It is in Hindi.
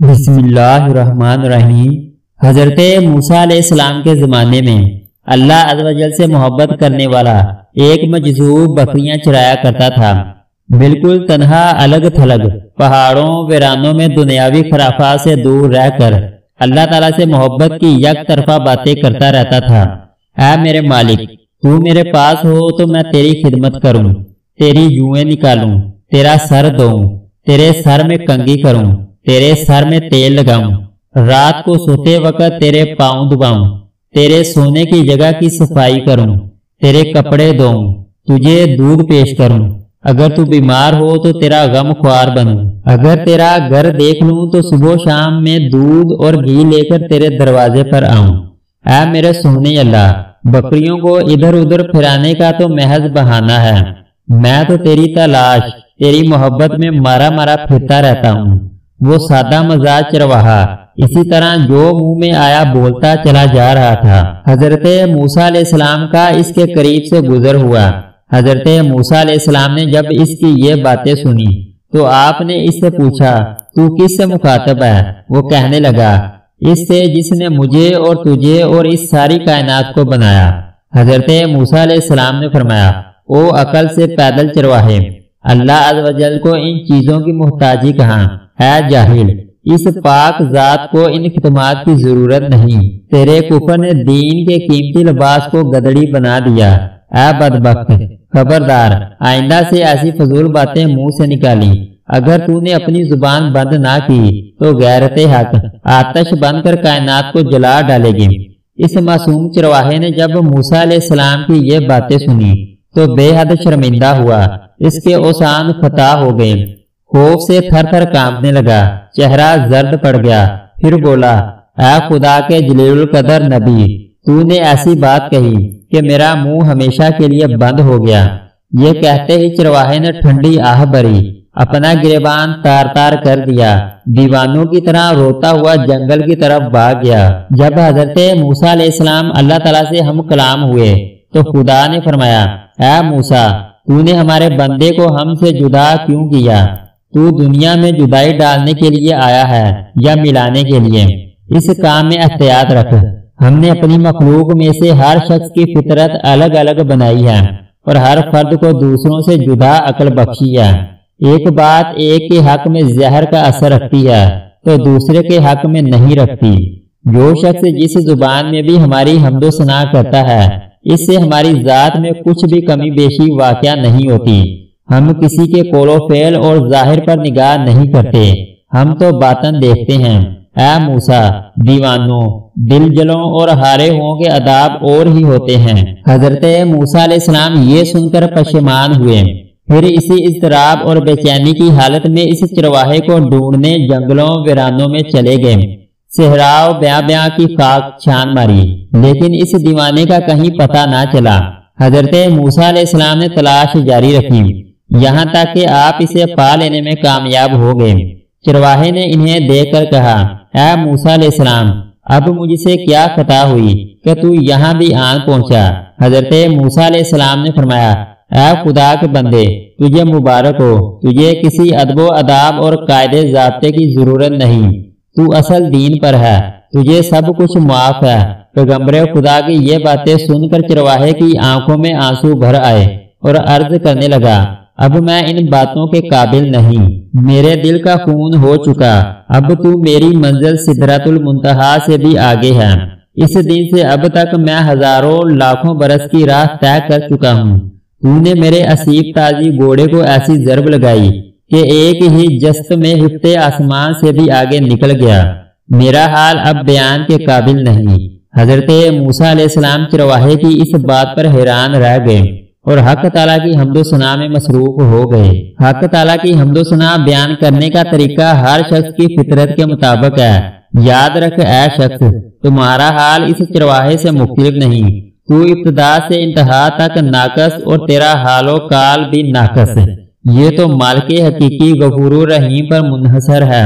बिस्मिल्लाहिर्रहमानिर्रहीम। हज़रत मूसा के ज़माने में अल्लाह अजवजल से मोहब्बत करने वाला एक मजजूब बकरियाँ चराया करता था। बिल्कुल तनहा अलग थलग, पहाड़ों, वीरानों में दुनियावी खराफा से दूर रहकर अल्लाह ताला से मोहब्बत की यक तरफा बातें करता रहता था। ऐ मेरे मालिक, तू मेरे पास हो तो मैं तेरी खिदमत करूँ, तेरी जुएँ निकालूं, तेरा सर दो तेरे सर में कंगी करूँ तेरे सर में तेल लगाऊँ, रात को सोते वक्त तेरे पाँव दबाऊं, तेरे सोने की जगह की सफ़ाई करूँ, तेरे कपड़े दो तुझे दूध पेश करूँ। अगर तू बीमार हो तो तेरा गम ख्वार बनूं। अगर तेरा घर देख लूँ तो सुबह शाम में दूध और घी लेकर तेरे दरवाजे पर आऊँ। ऐ मेरे सोने अल्लाह, बकरियों को इधर उधर फिराने का तो महज बहाना है। मैं तो तेरी तलाश, तेरी मोहब्बत में मारा मारा फिरता रहता हूँ। वो सादा मजाज चरवाहा। इसी तरह जो मुँह में आया बोलता चला जा रहा था। हज़रत मूसा सलाम का इसके करीब से गुजर हुआ। हज़रत मूसा सलाम ने जब इसकी ये बातें सुनी तो आपने इससे पूछा, तू किससे मुखातब है? वो कहने लगा, इससे जिसने मुझे और तुझे और इस सारी कायनात को बनाया। हज़रत मूसा सलाम ने फरमाया, ओ अकल से पैदल चरवाहे, अल्लाह अजवजल को इन चीज़ों की मुहताजी कहा? है जाहिल। इस पाक जात को इन खिदमात की ज़रूरत नहीं। तेरे कुफर ने दीन के कीमती लिबास को गदड़ी बना दिया। ए बदबक खबरदार, आइंदा से ऐसी फजूल बातें मुँह से निकाली। अगर तूने अपनी ज़ुबान बंद ना की तो गैरत हक, आतश बनकर कायनात को जला डालेगी। इस मासूम चरवाहे ने जब मूसा सलाम की ये बातें सुनी तो बेहद शर्मिंदा हुआ। इसके ओसान फतह हो गए। खौफ से थर थर कांपने लगा। चेहरा जर्द पड़ गया। फिर बोला, आ खुदा के जलील कदर नबी, तूने ऐसी बात कही कि मेरा मुँह हमेशा के लिए बंद हो गया। ये कहते ही चरवाहे ने ठंडी आह भरी, अपना गिरबान तार तार कर दिया। दीवानों की तरह रोता हुआ जंगल की तरफ़ भाग गया। जब हज़रत मूसा इस्लाम अल्लाह तला से हम कलाम हुए तो खुदा ने फरमाया ऐ मूसा, तूने हमारे बंदे को हमसे जुदा क्यों किया? तू दुनिया में जुदाई डालने के लिए आया है या मिलाने के लिए। इस काम में एहतियात रख। हमने अपनी मखलूक में से हर शख्स की फितरत अलग अलग बनाई है और हर फर्द को दूसरों से जुदा अकल बख्शी है। एक बात एक के हक में जहर का असर रखती है तो दूसरे के हक में नहीं रखती। जो शख्स जिस ज़ुबान में भी हमारी हमदो सना करता है, इससे हमारी जात में कुछ भी कमी बेशी वाक़ नहीं होती। हम किसी के कोलो फेल और ज़ाहिर पर निगाह नहीं करते। हम तो बातन देखते हैं। ऐ मूसा, दीवानों, दिल जलों और हारे हों के अदाब और ही होते हैं। हज़रत मूसा सलाम ये सुनकर पशेमान हुए। फिर इसी इजतराब और बेचैनी की हालत में इस चरवाहे को ढूँढने जंगलों, वीरानों में चले गए। सेहराव ब्या ब्या की खाक छान मारी। लेकिन इस दीवाने का कहीं पता ना चला। हज़रत मूसा ने तलाश जारी रखी। यहाँ तक कि आप इसे पा लेने में कामयाब हो गए। चरवाहे ने इन्हें देखकर कहा, ऐ मूसा सलाम अब मुझसे क्या खता हुई कि तू यहाँ भी आन पहुँचा? हज़रत मूसा सलाम ने फरमाया, ऐ खुदा के बंदे तुझे मुबारक हो। तुझे किसी अदबो अदाब और कायदे जबते की ज़रूरत नहीं। तू असल दीन पर है। तुझे सब कुछ माफ़ है। पैगंबर खुदा की ये बातें सुनकर चरवाहे की आँखों में आँसू भर आए और अर्ज़ करने लगा अब मैं इन बातों के काबिल नहीं। मेरे दिल का खून हो चुका। अब तू मेरी मंजिल सिद्धरातुल मुंतहा से भी आगे है। इस दिन से अब तक मैं हज़ारों लाखों बरस की राह तय कर चुका हूँ। तूने मेरे असीब ताजी घोड़े को ऐसी जरब लगाई कि एक ही जस्त में हिफ्ते आसमान से भी आगे निकल गया। मेरा हाल अब बयान के काबिल नहीं। हज़रत मूसा चरवाहे की इस बात पर हैरान रह गए। और हक ताला की हमदो सना में मसरूफ हो गए। हक ताला की हमदो सना बयान करने का तरीका हर शख्स की फितरत के मुताबिक है। याद रख, ऐ शख्स, तुम्हारा हाल इस चरवाहे से मुख्तलिफ़ नहीं। तू इब्तदा से इंतहा तक नाकस और तेरा हालो काल भी नाकस ये तो माल के हकीकी गफूर रहीम पर मुनहसर है।